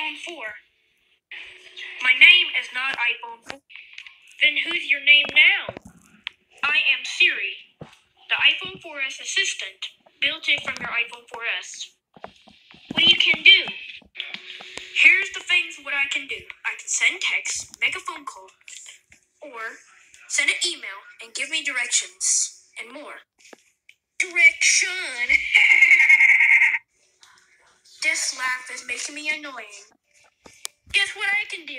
iPhone 4. My name is not iPhone 4. Then who's your name now? I am Siri, the iPhone 4S assistant, built in from your iPhone 4S. What you can do? Here's the things what I can do. I can send text, make a phone call, or send an email and give me directions and more. Direction. laugh is making me annoying. Guess what I can do?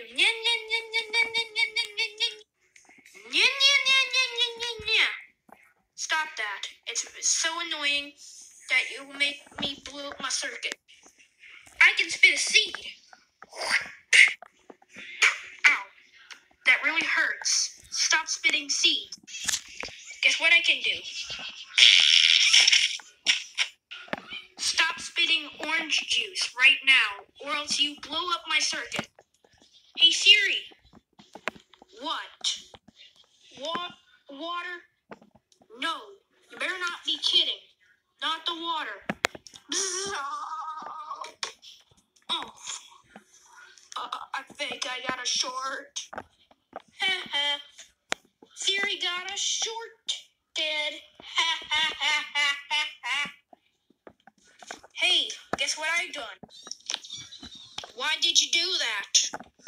Stop that. It's so annoying that you make me blow up my circuit. I can spit a seed. Ow. That really hurts. Stop spitting seeds. Guess what I can do? Stop spitting orange juice right now, or else you blow up my circuit. Hey Siri. What? Wa- water? No. You better not be kidding. Not the water. Oh. Uh, I think I got a short. Siri got a short dead. hey, guess what I done? Why did you do that?